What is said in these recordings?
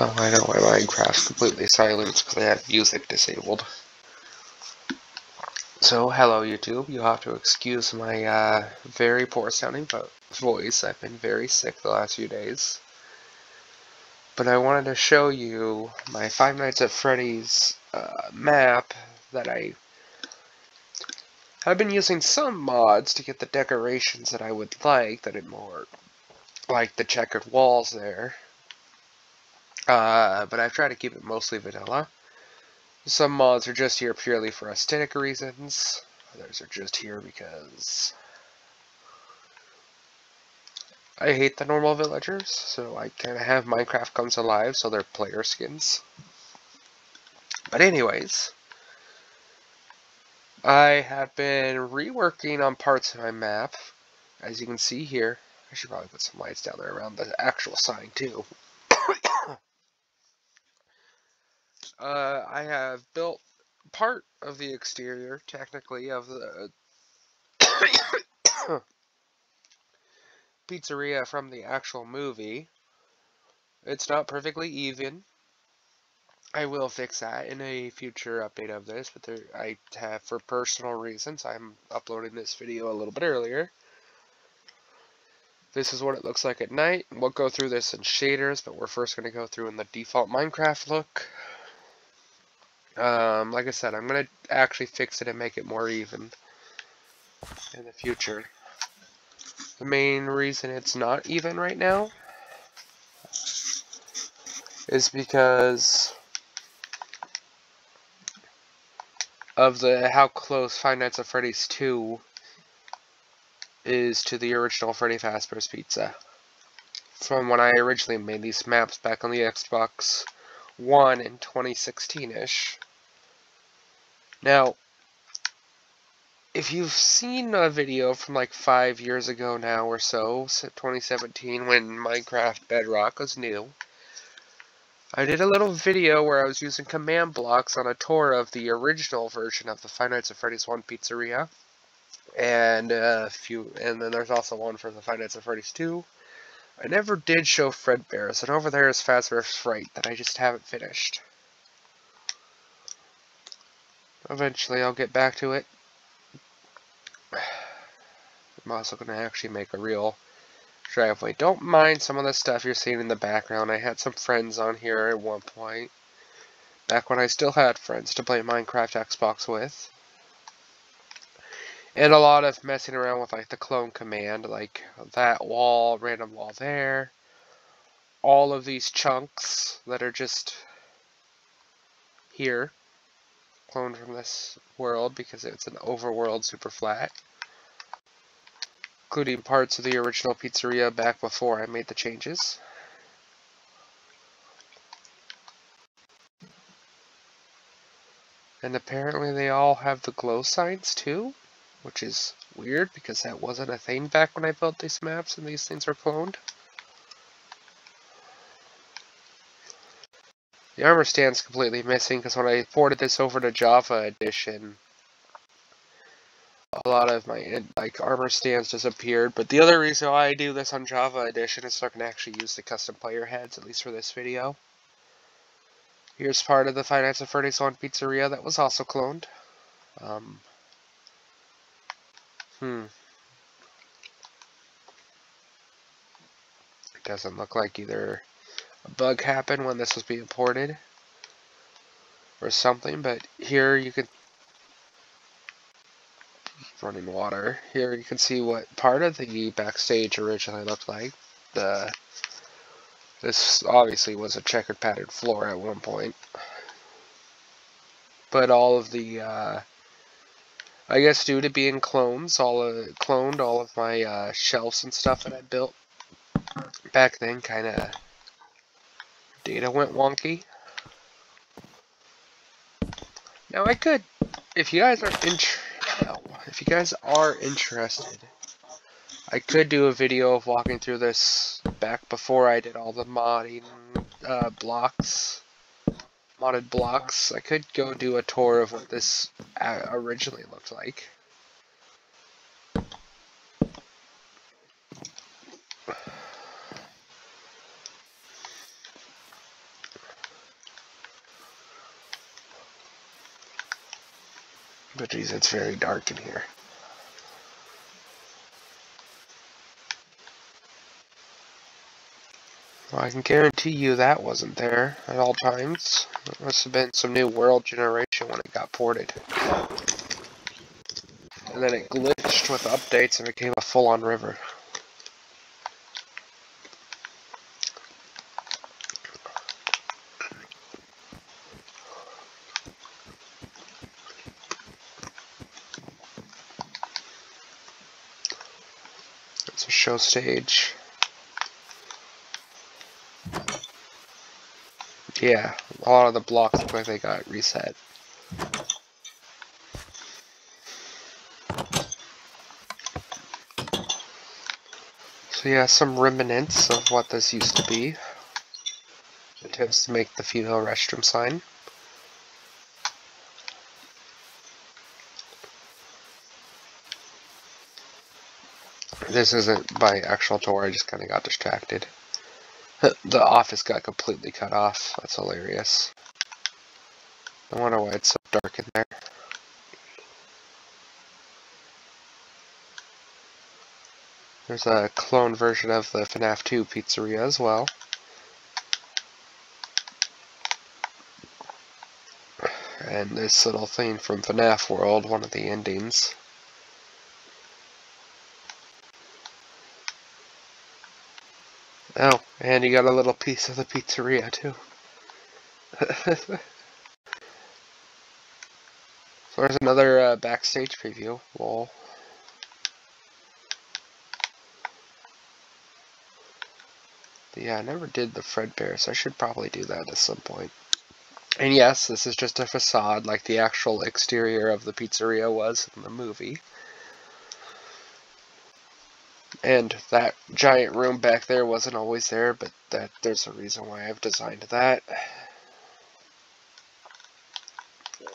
Oh, I know my Minecraft's completely silent because I have music disabled. So, hello YouTube. You'll have to excuse my uh, very poor sounding voice. I've been very sick the last few days. But I wanted to show you my Five Nights at Freddy's uh, map that I have been using some mods to get the decorations that I would like, that it more like the checkered walls there. Uh, but I've tried to keep it mostly vanilla. Some mods are just here purely for aesthetic reasons. Others are just here because I hate the normal villagers, so I kind of have Minecraft comes alive, so they're player skins. But anyways, I have been reworking on parts of my map, as you can see here. I should probably put some lights down there around the actual sign too. Uh, I have built part of the exterior, technically, of the pizzeria from the actual movie. It's not perfectly even. I will fix that in a future update of this, but there, I have, for personal reasons, I'm uploading this video a little bit earlier. This is what it looks like at night. We'll go through this in shaders, but we're first going to go through in the default Minecraft look. Um, like I said, I'm going to actually fix it and make it more even in the future. The main reason it's not even right now is because of the how close Five Nights at Freddy's 2 is to the original Freddy Fazbear's Pizza. From when I originally made these maps back on the Xbox One in 2016-ish. Now, if you've seen a video from like five years ago now or so, 2017, when Minecraft Bedrock was new, I did a little video where I was using command blocks on a tour of the original version of the Five Nights at Freddy's 1 Pizzeria. And uh, a few, and then there's also one for the Five Nights at Freddy's 2. I never did show Fredbear's, and over there is Fazbear's Fright that I just haven't finished. Eventually I'll get back to it. I'm also going to actually make a real driveway. Don't mind some of the stuff you're seeing in the background. I had some friends on here at one point. Back when I still had friends to play Minecraft Xbox with. And a lot of messing around with like the clone command. Like that wall, random wall there. All of these chunks that are just here cloned from this world because it's an overworld super flat. Including parts of the original pizzeria back before I made the changes. And apparently they all have the glow signs too, which is weird because that wasn't a thing back when I built these maps and these things were cloned. The armor stand's completely missing because when I ported this over to Java Edition, a lot of my like armor stands disappeared. But the other reason why I do this on Java Edition is so I can actually use the custom player heads, at least for this video. Here's part of the Five Nights at 1 Pizzeria that was also cloned. Um, hmm. It doesn't look like either a bug happened when this was being ported or something, but here you can running water. Here you can see what part of the backstage originally looked like. The this obviously was a checkered patterned floor at one point. But all of the uh, I guess due to being clones, all of, cloned all of my uh, shelves and stuff that I built back then kind of data went wonky. Now I could, if you guys are if you guys are interested, I could do a video of walking through this back before I did all the modding uh, blocks, modded blocks. I could go do a tour of what this originally looked like. But geez, it's very dark in here. Well, I can guarantee you that wasn't there at all times. It must have been some new world generation when it got ported. And then it glitched with updates and became a full-on river. Show stage. Yeah, a lot of the blocks look like they got reset. So yeah, some remnants of what this used to be. Attempts to make the female restroom sign. This isn't my actual tour, I just kind of got distracted. the office got completely cut off. That's hilarious. I wonder why it's so dark in there. There's a clone version of the FNAF 2 pizzeria as well. And this little thing from FNAF World, one of the endings. Oh, and you got a little piece of the pizzeria too. so there's another uh, backstage preview. But yeah, I never did the Fredbear, so I should probably do that at some point. And yes, this is just a facade like the actual exterior of the pizzeria was in the movie. And that giant room back there wasn't always there, but that there's a reason why I've designed that.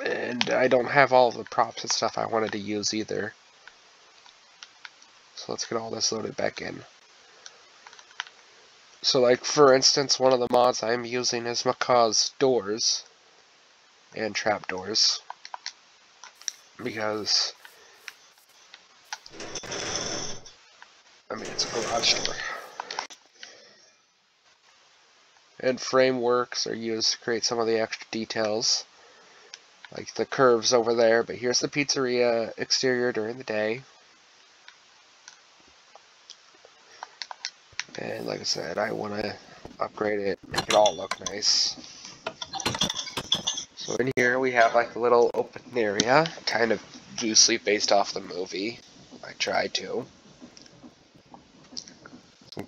And I don't have all the props and stuff I wanted to use either. So let's get all this loaded back in. So like, for instance, one of the mods I'm using is Macaw's doors and trapdoors. Because I mean, it's a garage door. And frameworks are used to create some of the extra details. Like the curves over there, but here's the pizzeria exterior during the day. And like I said, I want to upgrade it, make it all look nice. So in here we have like a little open area, kind of loosely based off the movie. I tried to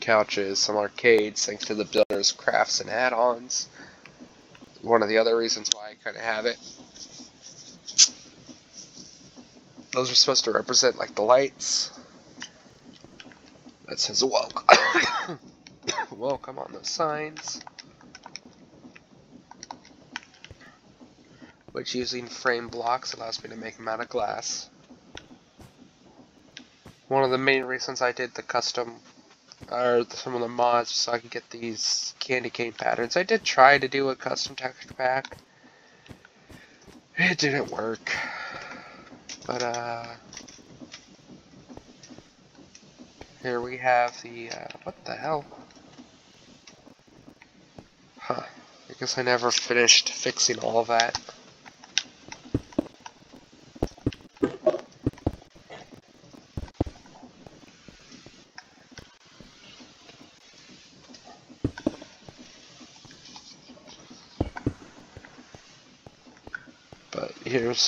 couches, some arcades, thanks to the builder's crafts and add-ons. One of the other reasons why I kind of have it. Those are supposed to represent like the lights. That says welcome. welcome on the signs. Which using frame blocks allows me to make them out of glass. One of the main reasons I did the custom or some of the mods so I can get these candy cane patterns. I did try to do a custom texture pack. It didn't work. But, uh... Here we have the, uh, what the hell? Huh. I guess I never finished fixing all of that.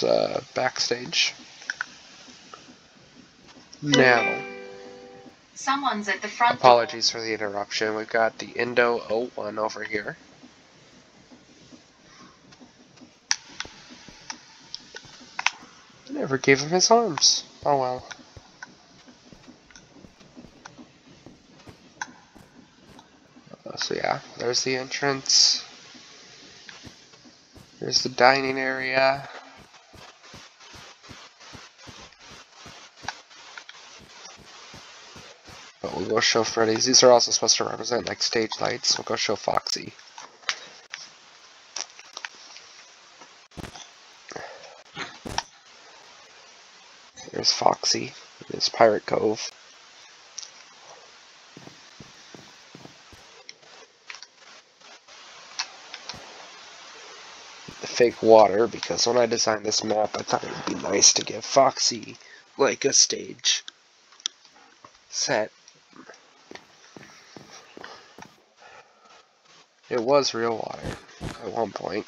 Uh, backstage. Now, someone's at the front. Apologies for the interruption. We've got the Endo 01 over here. I never gave him his arms. Oh well. Uh, so yeah, there's the entrance. There's the dining area. Go show Freddy's. These are also supposed to represent like stage lights. We'll go show Foxy. There's Foxy. There's Pirate Cove. The fake water, because when I designed this map, I thought it would be nice to give Foxy, like, a stage set. It was real water at one point.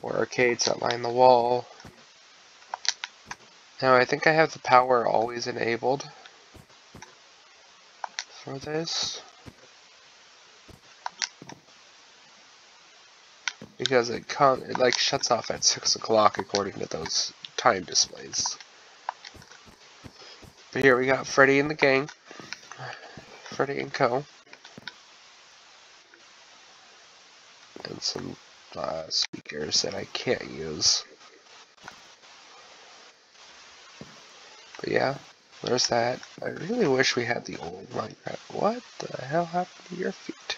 More arcades that line the wall. Now I think I have the power always enabled for this. Because it it like shuts off at six o'clock according to those time displays. But here we got Freddy and the gang. Freddy and Co. And some uh, speakers that I can't use. But yeah, there's that. I really wish we had the old Minecraft. What the hell happened to your feet?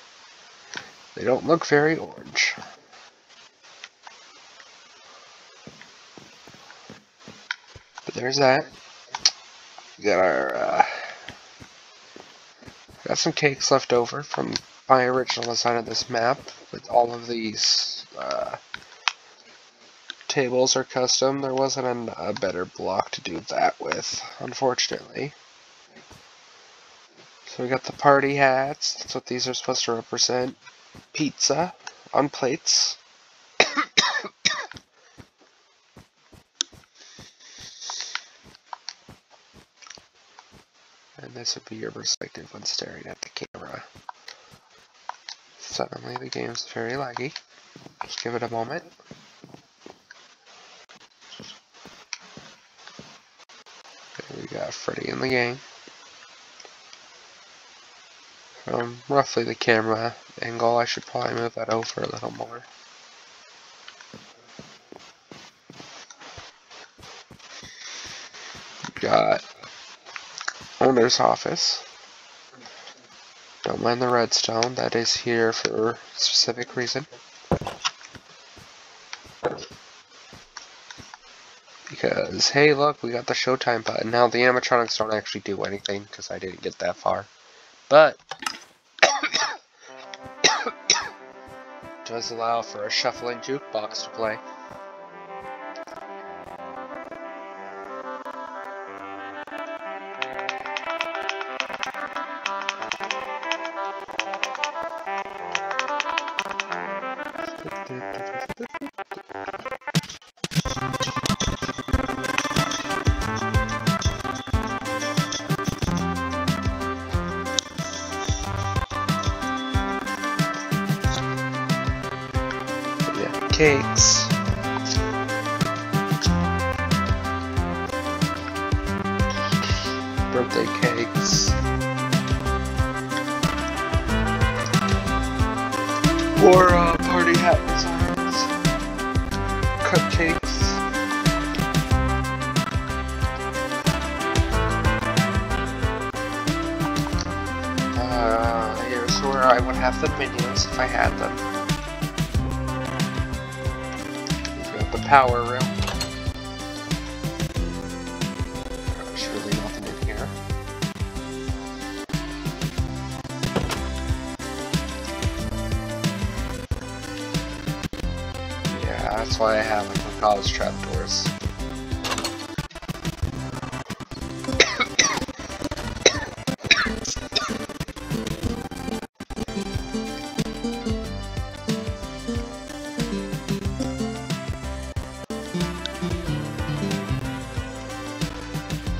They don't look very orange. But there's that. We got our, uh, got some cakes left over from my original design of this map with all of these uh, tables are custom. There wasn't an, a better block to do that with, unfortunately. So we got the party hats. That's what these are supposed to represent. Pizza on plates. This would be your perspective when staring at the camera. Suddenly the game's very laggy. Just give it a moment. There we got Freddy in the game. From roughly the camera angle, I should probably move that over a little more. Got owner's office. Don't mind the redstone, that is here for a specific reason. Because, hey look, we got the showtime button. Now the animatronics don't actually do anything, because I didn't get that far. But, does allow for a shuffling jukebox to play. Cupcakes. Uh, here's where I would have the minions if I had them. We've got the power room. Why I have for college trapdoors.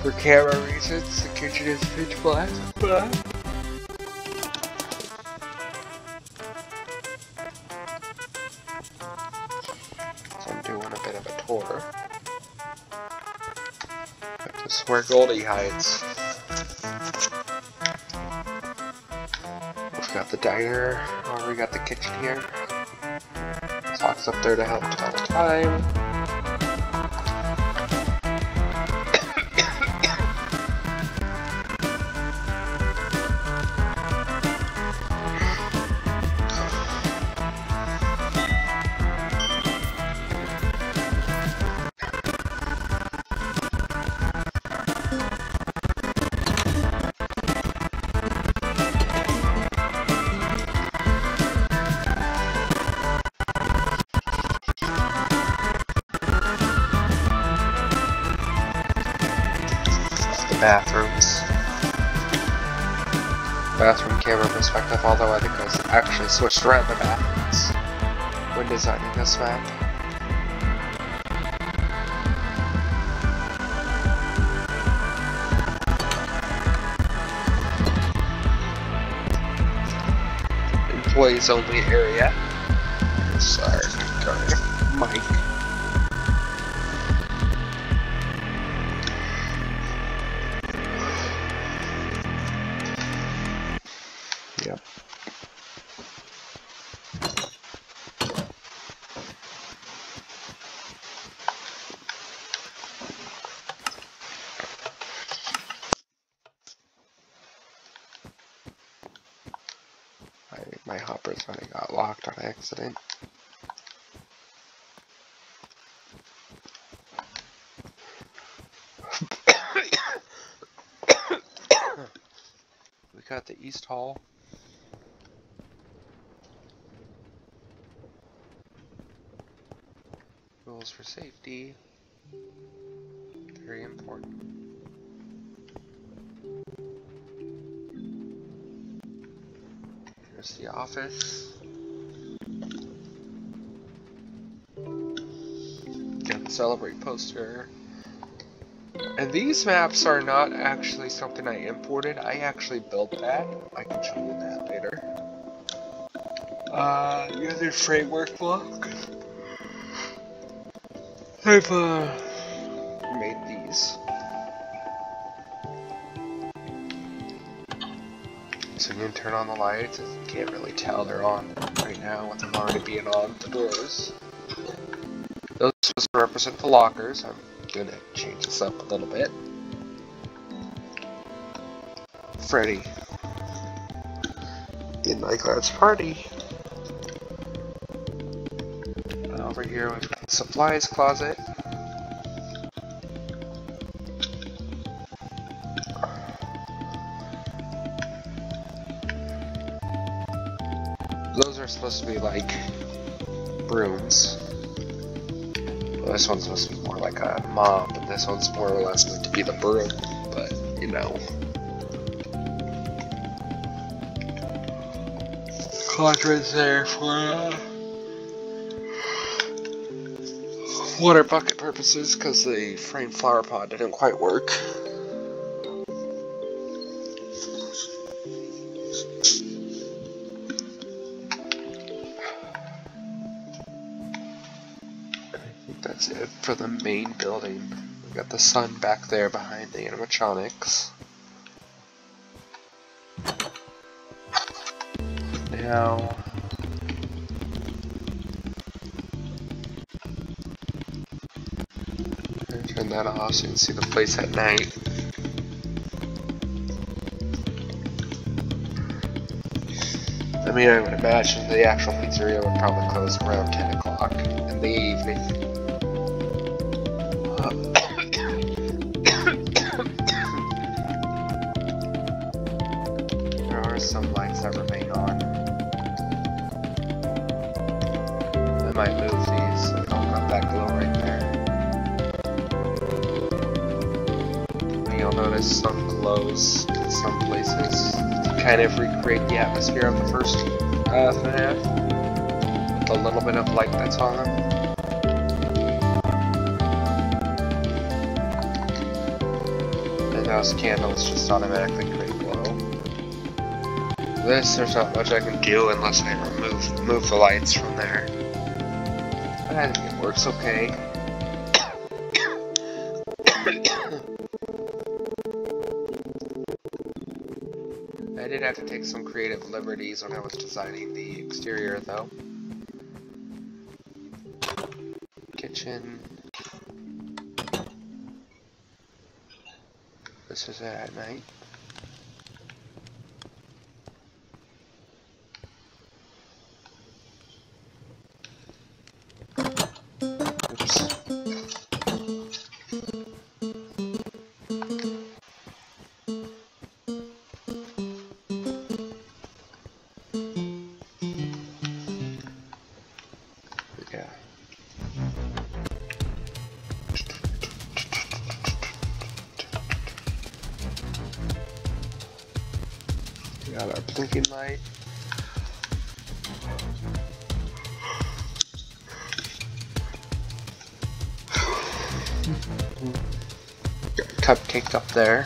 For camera reasons, the kitchen is pitch black, but Goldie hides. We've got the diner, or oh, we got the kitchen here. Fox up there to help tell the time. Switched around the bathrooms when designing this map. Employees only area. On accident. we got the East Hall. Rules for safety. Very important. Here's the office. Celebrate poster. And these maps are not actually something I imported. I actually built that. I can show you that later. Uh, the other framework block. I've uh, made these. So you can turn on the lights. You can't really tell they're on right now with them already being on the doors. Represent the lockers. I'm gonna change this up a little bit. Freddy in Nightcloud's party. And over here we've got the supplies closet. Those are supposed to be like brooms. This one's supposed to be more like a mop, and this one's more or less meant to be the broom, but you know. Quadrants there for uh, water bucket purposes because the frame flower pot didn't quite work. For the main building. We got the sun back there behind the animatronics. Now, turn that off so you can see the place at night. I mean, I would imagine the actual pizzeria would probably close around 10 o'clock in the evening. I move these they don't have that glow right there. You'll notice some glows in some places to kind of recreate the atmosphere of the first uh, FNAF. The little bit of light that's on them. And those candles just automatically create glow. This, there's not much I can do unless I remove move the lights from there. I it works okay. I did have to take some creative liberties when I was designing the exterior though. Kitchen. This is it at night. Blinking light. Cupcake up there.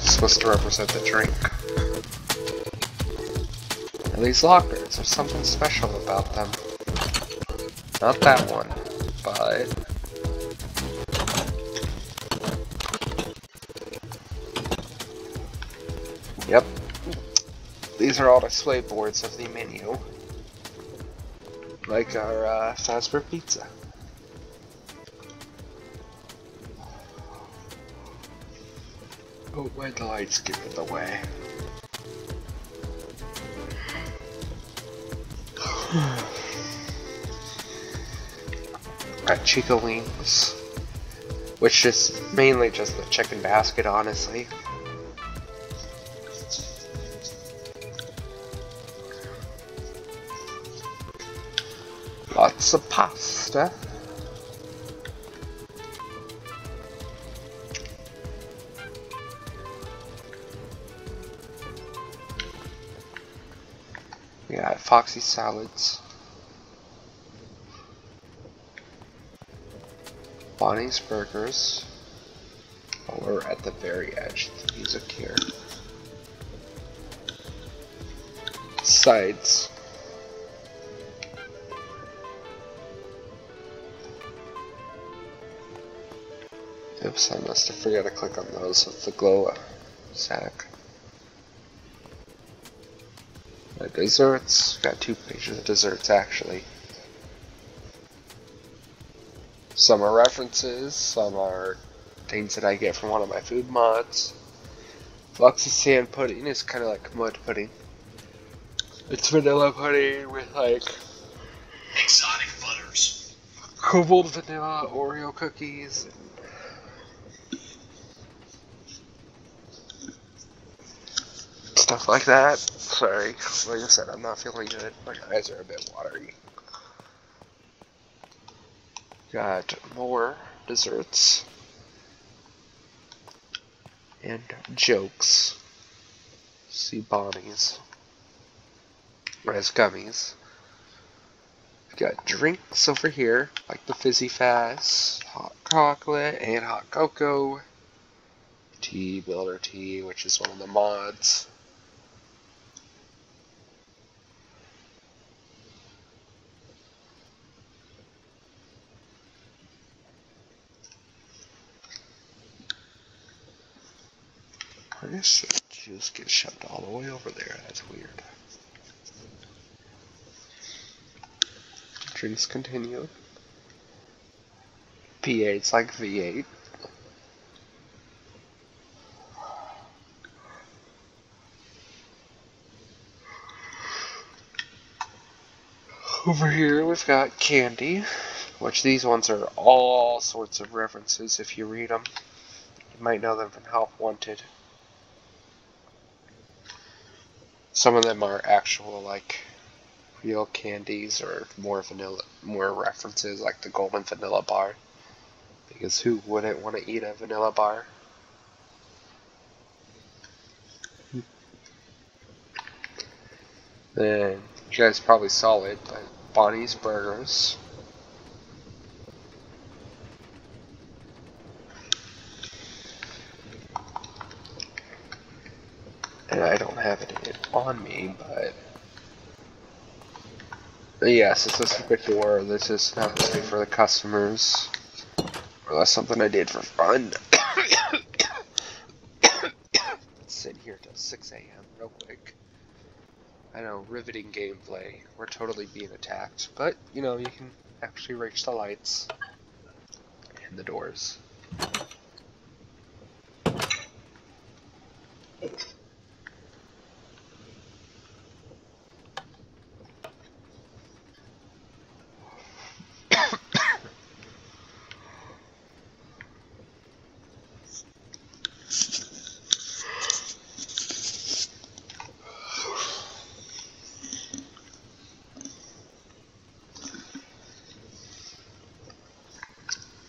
supposed to represent the drink. And these lockers, there's something special about them. Not that one, but... Yep. These are all display boards of the menu. Like our uh, Fazbear Pizza. Oh, why the lights get in the way? Got Chica Wings, which is mainly just the chicken basket, honestly. Lots of pasta. We got Foxy salads. Bonnie's Burgers. Oh, we're at the very edge the music here. Sides. I must have forgot to click on those with the glow sac. The desserts. Got two pages of desserts actually. Some are references, some are things that I get from one of my food mods. Foxy Sand Pudding is kind of like mud pudding. It's vanilla pudding with like Exotic butters. cobalt vanilla Oreo cookies. Stuff like that. Sorry, like I said, I'm not feeling good. My eyes are a bit watery. Got more desserts and jokes. See Bonnie's as gummies. Got drinks over here, like the Fizzy Faz, hot chocolate, and hot cocoa. Tea, Builder Tea, which is one of the mods. Guess the gets shoved all the way over there. That's weird. Drinks continue. P8's like V8. Over here we've got candy, which these ones are all sorts of references if you read them. You might know them from Help Wanted. Some of them are actual like real candies or more vanilla more references like the golden vanilla bar. Because who wouldn't want to eat a vanilla bar? Then you guys probably saw it, but Bonnie's Burgers. and I don't have it on me, but, but yes, it's a secret door. This is not really for the customers, or that's something I did for fun. Let's sit here till 6 a.m. real quick. I know, riveting gameplay. We're totally being attacked, but you know, you can actually reach the lights and the doors.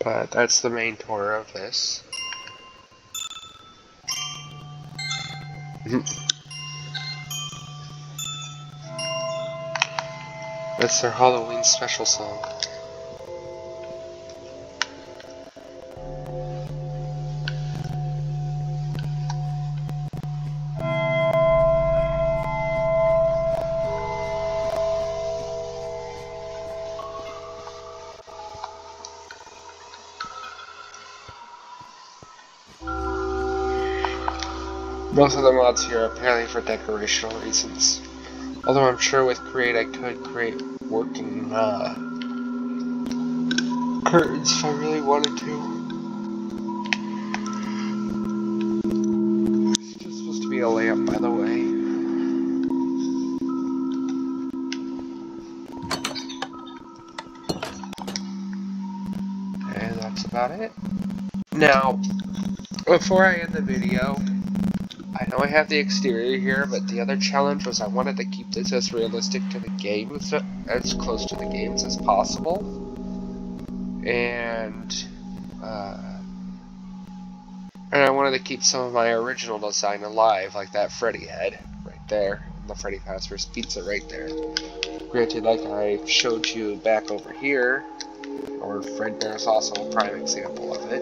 But that's the main tour of this. Mm-hmm. That's their Halloween special song. Most of the mods here are apparently for decorational reasons. Although I'm sure with Create I could create working uh, curtains if I really wanted to. It's just supposed to be a lamp, by the way. And that's about it. Now, before I end the video, I know I have the exterior here, but the other challenge was I wanted to keep this as realistic to the games, as close to the games as possible. And, uh, and I wanted to keep some of my original design alive, like that Freddy head right there, and the Freddy Fazbear's Pizza right there. Granted, like I showed you back over here, or Fredbear is also a prime example of it.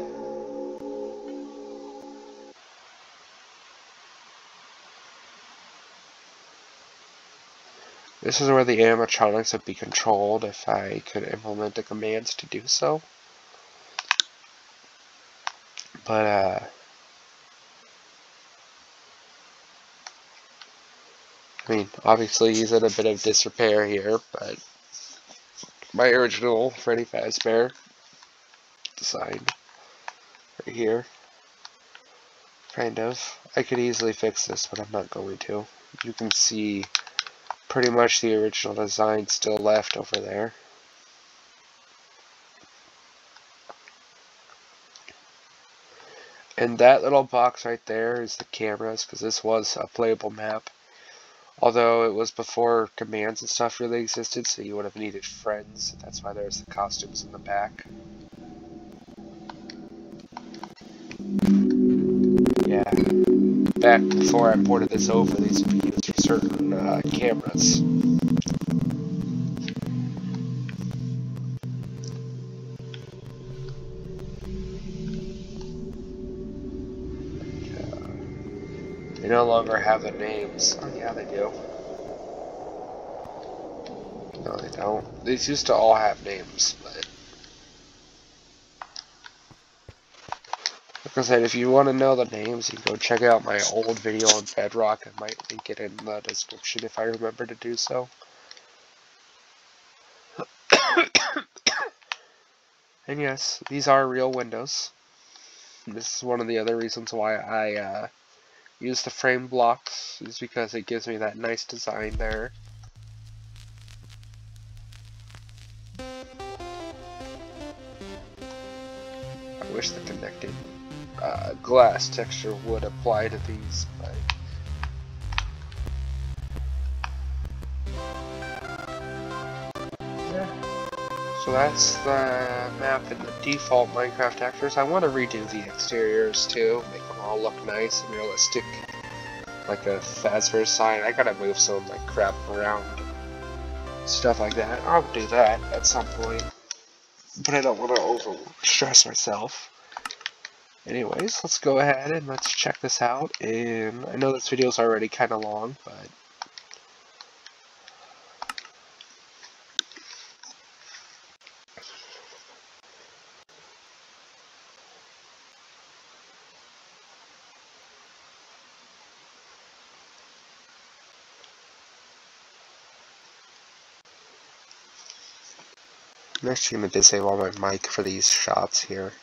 This is where the animatronics would be controlled if I could implement the commands to do so. But, uh, I mean, obviously he's in a bit of disrepair here, but my original Freddy Fazbear design right here, kind of. I could easily fix this, but I'm not going to. You can see pretty much the original design still left over there. And that little box right there is the cameras, because this was a playable map. Although it was before commands and stuff really existed, so you would have needed friends. That's why there's the costumes in the back. Yeah back before I ported this over, these would be for certain uh, cameras. They no longer have the names. Oh yeah, they do. No, they don't. These used to all have names, but... Like I said, if you want to know the names, you can go check out my old video on Bedrock. I might link it in the description if I remember to do so. and yes, these are real windows. This is one of the other reasons why I uh, use the frame blocks, is because it gives me that nice design there. I wish the connected uh, glass texture would apply to these, but yeah. So that's the map in the default Minecraft textures. I want to redo the exteriors too, make them all look nice and realistic, like a Fazbear sign. I gotta move some like crap around, stuff like that. I'll do that at some point, but I don't want to over stress myself. Anyways, let's go ahead and let's check this out. And I know this video is already kind of long, but I'm actually going to disable my mic for these shots here.